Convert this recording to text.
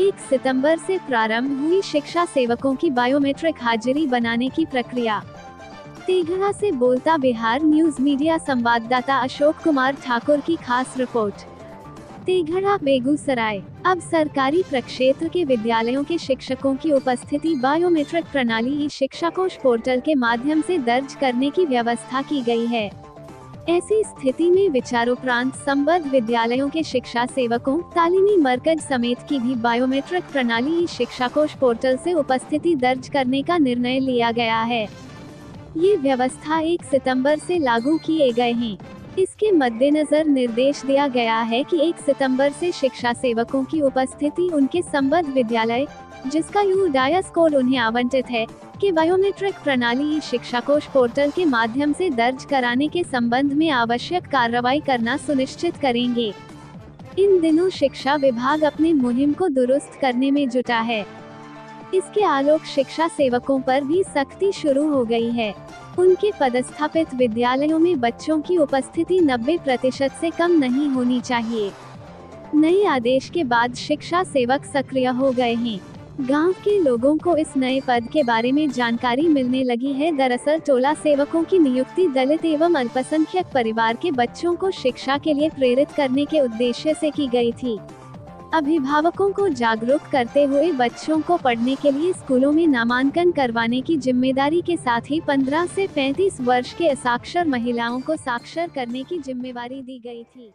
एक सितंबर से प्रारंभ हुई शिक्षा सेवकों की बायोमेट्रिक हाजिरी बनाने की प्रक्रिया। तेघड़ा से बोलता बिहार न्यूज़ मीडिया संवाददाता अशोक कुमार ठाकुर की खास रिपोर्ट। तेघड़ा, बेगूसराय। अब सरकारी प्रक्षेत्र के विद्यालयों के शिक्षकों की उपस्थिति। बायोमेट्रिक प्रणाली ई शिक्षा कोष पोर्टल के माध्यम से दर्ज करने की व्यवस्था की गई है। ऐसी स्थिति में विचारोपरांत संबद्ध विद्यालयों के शिक्षा सेवकों, तालीमी मरकज समेत की भी बायोमेट्रिक प्रणाली शिक्षा कोष पोर्टल से उपस्थिति दर्ज करने का निर्णय लिया गया है। ये व्यवस्था 1 सितंबर से लागू किए गए हैं। इसके मद्देनजर निर्देश दिया गया है कि 1 सितंबर से शिक्षा सेवकों की उपस्थिति उनके संबद्ध विद्यालय, जिसका यू डायस कोड उन्हें आवंटित है, कि बायोमेट्रिक प्रणाली शिक्षा कोष पोर्टल के माध्यम से दर्ज कराने के संबंध में आवश्यक कार्रवाई करना सुनिश्चित करेंगे। इन दिनों शिक्षा विभाग अपने मुहिम को दुरुस्त करने में जुटा है। इसके आलोक शिक्षा सेवकों पर भी सख्ती शुरू हो गई है। उनके पदस्थापित विद्यालयों में बच्चों की उपस्थिति 90 प्रतिशत से कम नहीं होनी चाहिए। नए आदेश के बाद शिक्षा सेवक सक्रिय हो गए हैं। गाँव के लोगों को इस नए पद के बारे में जानकारी मिलने लगी है। दरअसल टोला सेवकों की नियुक्ति दलित एवं अल्पसंख्यक परिवार के बच्चों को शिक्षा के लिए प्रेरित करने के उद्देश्य से की गई थी। अभिभावकों को जागरूक करते हुए बच्चों को पढ़ने के लिए स्कूलों में नामांकन करवाने की ज़िम्मेदारी के साथ ही 15 से 35 वर्ष के असाक्षर महिलाओं को साक्षर करने की जिम्मेवारी दी गई थी।